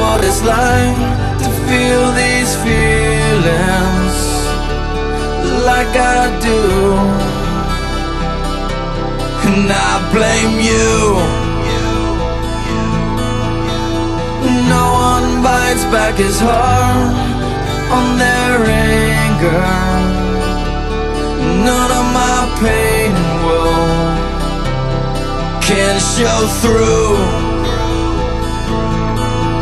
What it's like to feel these feelings like I do. And I blame you. No one bites back his heart on their anger. None of my pain and woe can show through.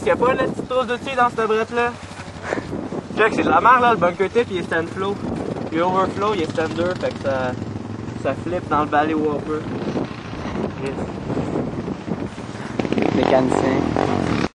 Chris, y'a pas une petite trousse dessus dans cette brette-là? Check, c'est de la merde là, le bunker tip il est stand flow. Puis overflow il est stand 2, fait que ça, ça flippe dans le balai whopper. Chris. Mécanicien.